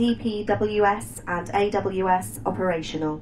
TPWS and AWS operational.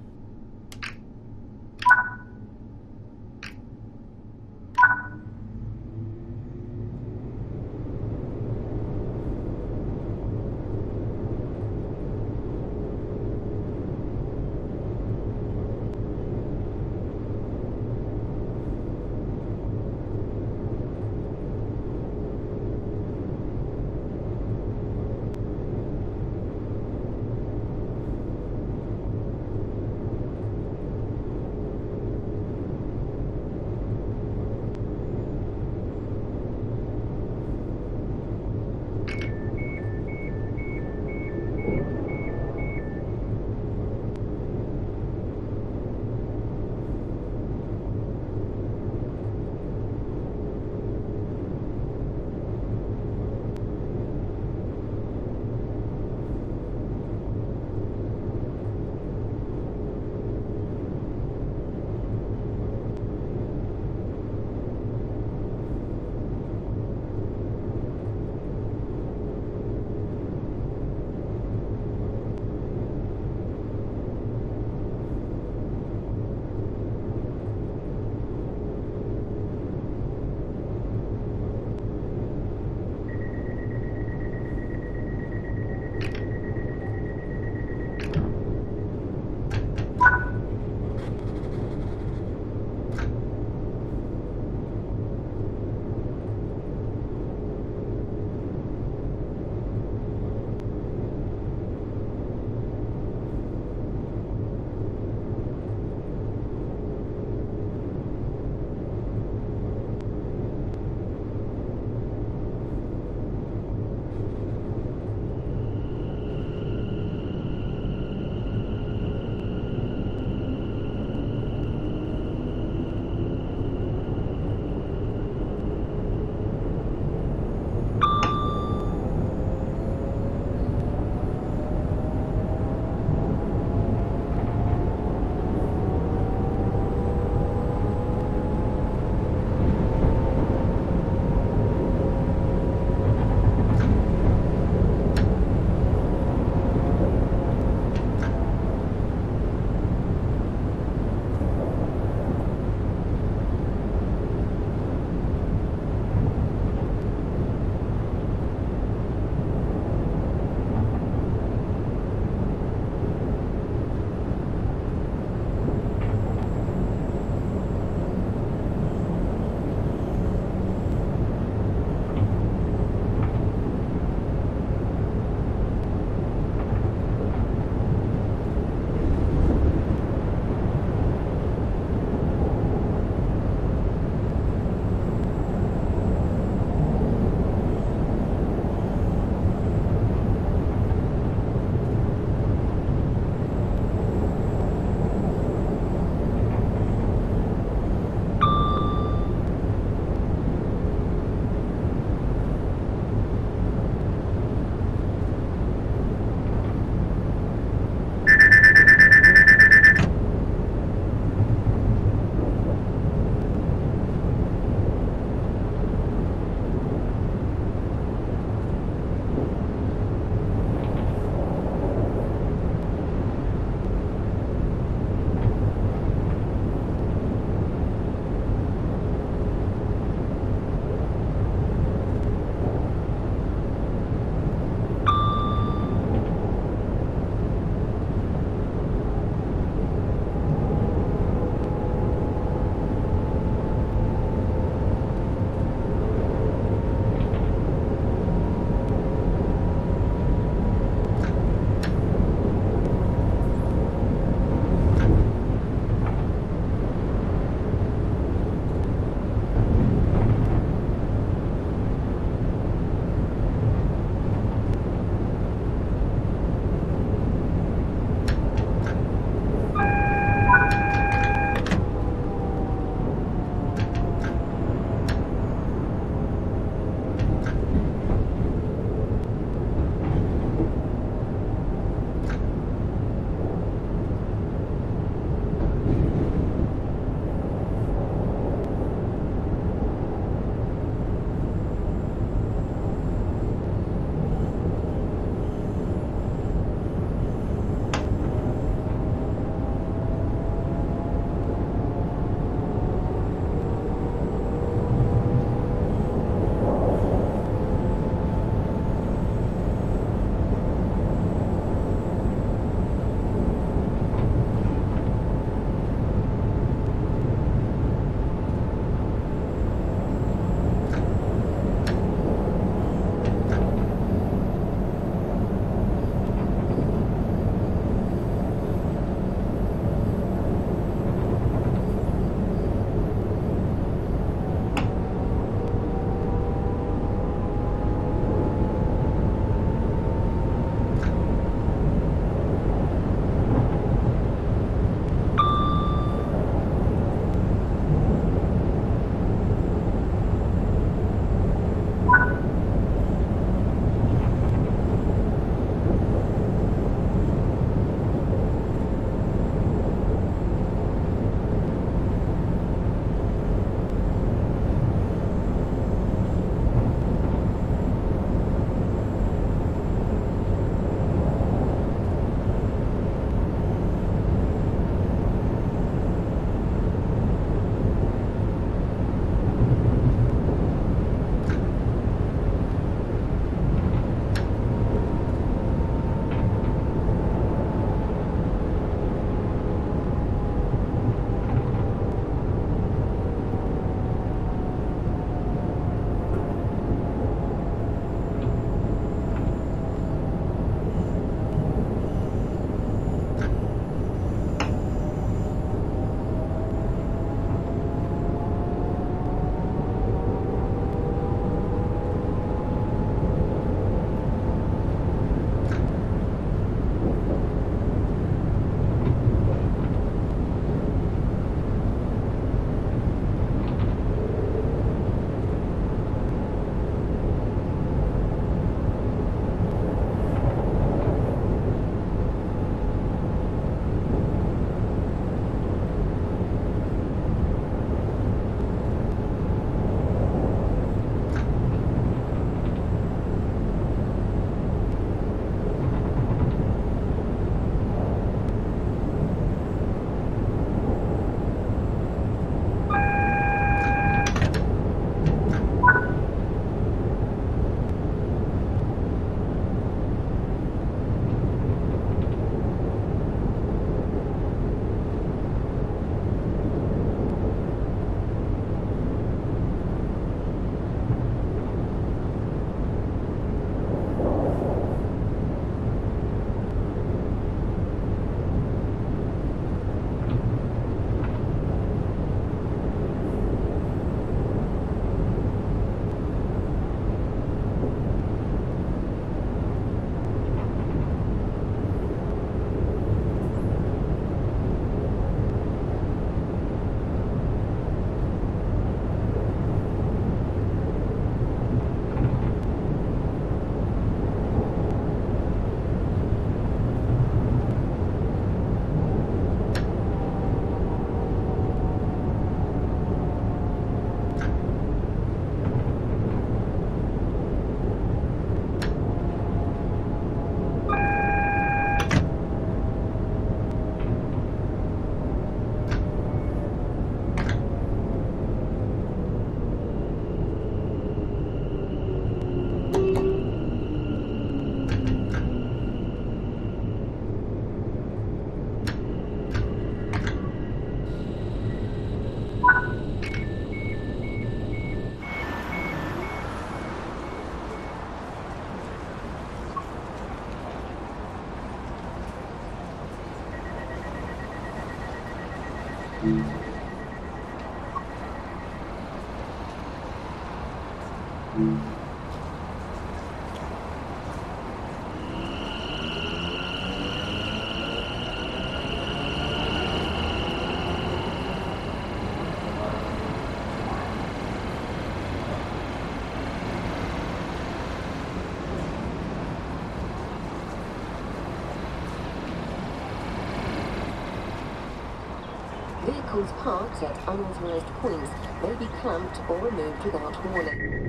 Vehicles parked at unauthorised points may be clamped or removed without warning.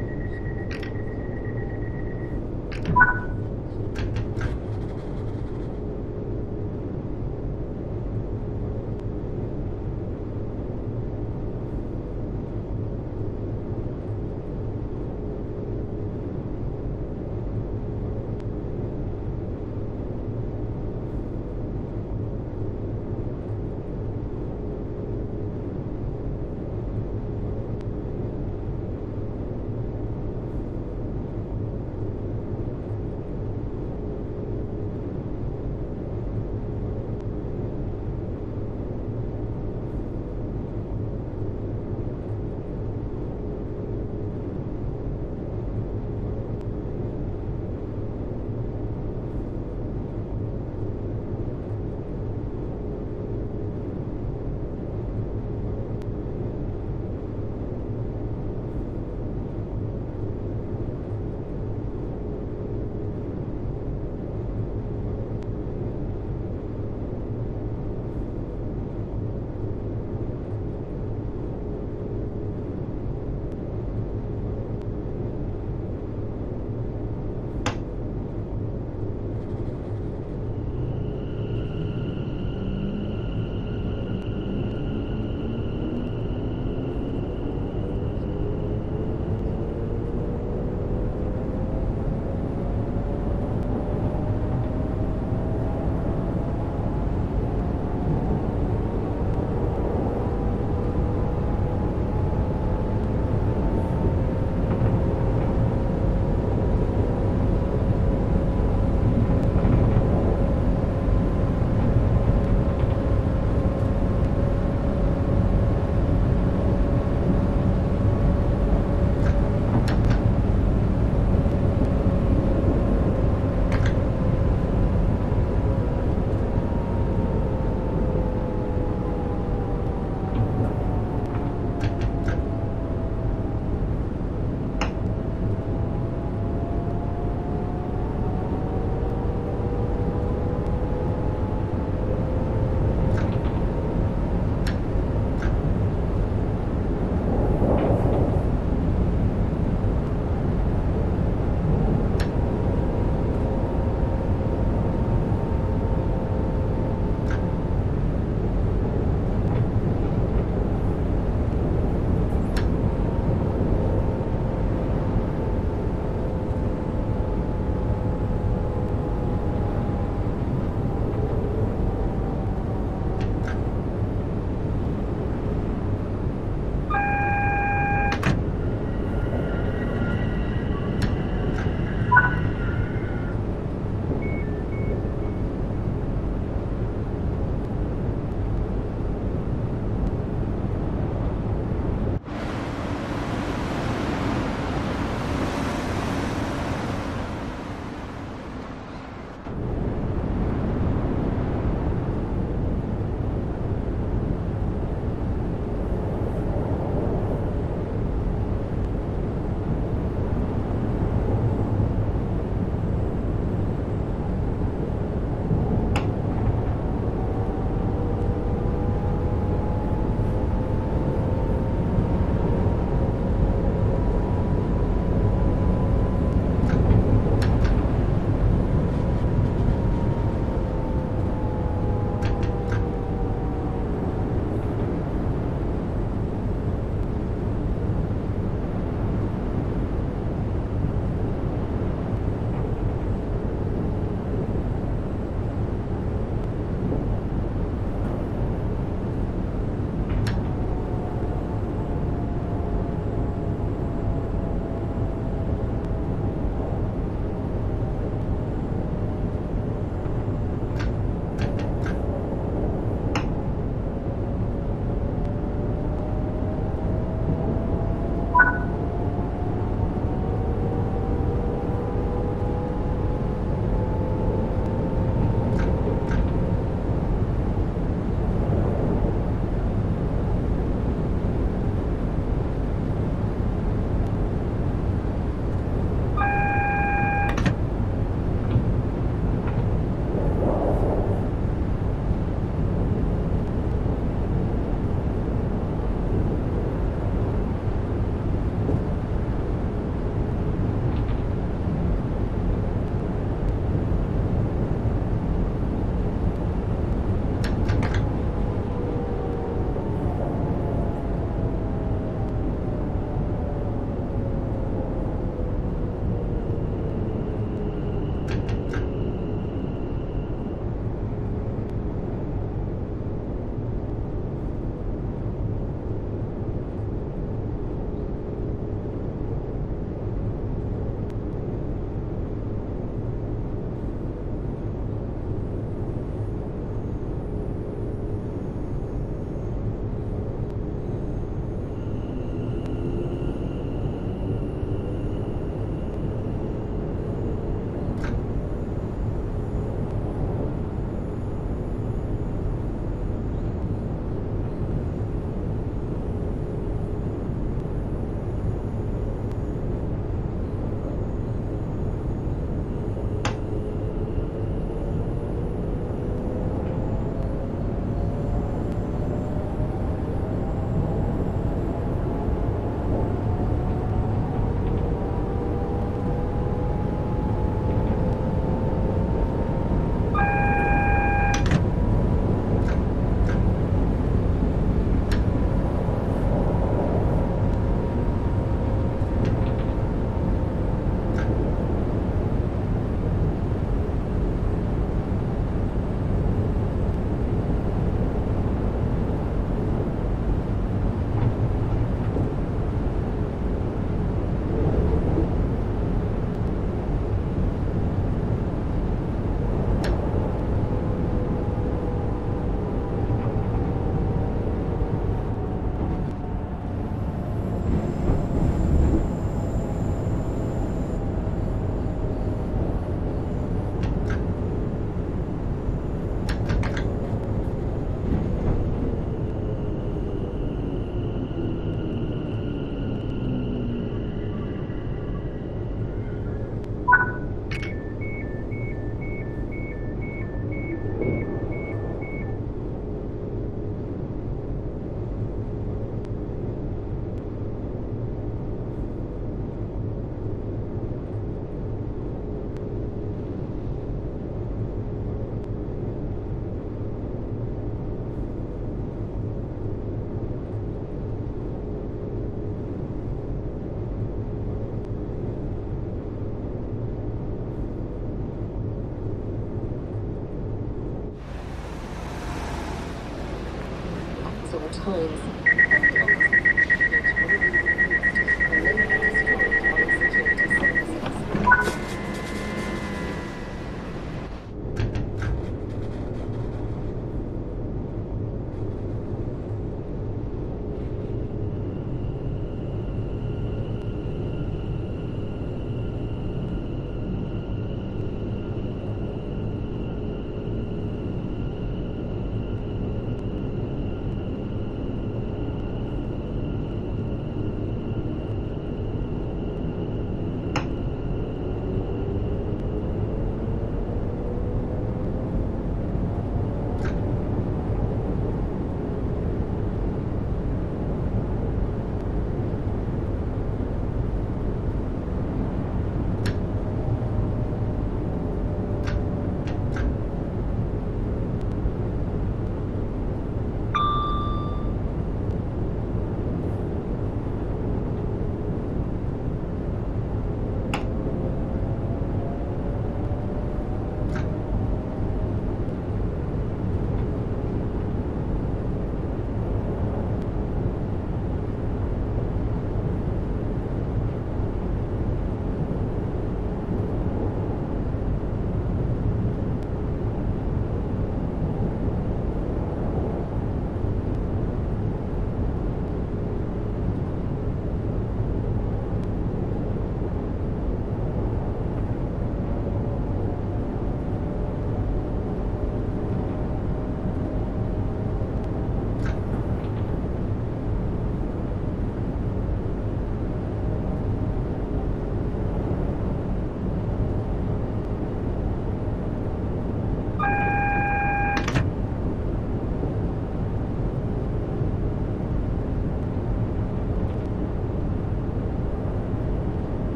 Times.